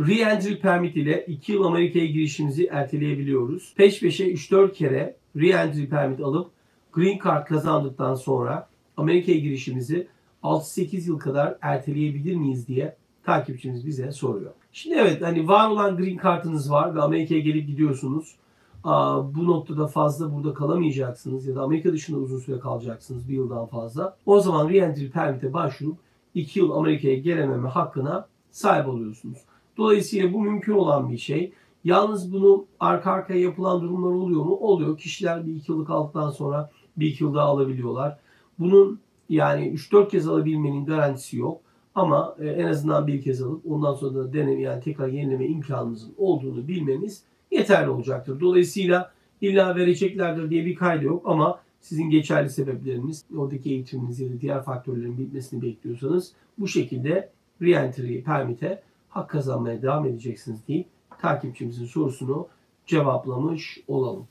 Re-entry permit ile 2 yıl Amerika'ya girişimizi erteleyebiliyoruz. Peş peşe 3-4 kere re-entry permit alıp green card kazandıktan sonra Amerika'ya girişimizi 6-8 yıl kadar erteleyebilir miyiz diye takipçimiz bize soruyor. Şimdi evet hani var olan green card'ınız var ve Amerika'ya gelip gidiyorsunuz. Aa, bu noktada fazla burada kalamayacaksınız ya da Amerika dışında uzun süre kalacaksınız bir yıldan fazla. O zaman re-entry permit'e başvurup 2 yıl Amerika'ya gelememe hakkına sahip oluyorsunuz. Dolayısıyla bu mümkün olan bir şey. Yalnız bunu arka arkaya yapılan durumlar oluyor mu? Oluyor. Kişiler bir iki yıllık aldıktan sonra bir iki yıl daha alabiliyorlar. Bunun yani 3-4 kez alabilmenin garantisi yok. Ama e, en azından bir kez alıp ondan sonra da deneme yani tekrar yenileme imkanınızın olduğunu bilmeniz yeterli olacaktır. Dolayısıyla illa vereceklerdir diye bir kaydı yok ama sizin geçerli sebepleriniz, oradaki eğitiminiz ya da diğer faktörlerin bitmesini bekliyorsanız bu şekilde re-entry permite hak kazanmaya devam edeceksiniz deyip takipçimizin sorusunu cevaplamış olalım.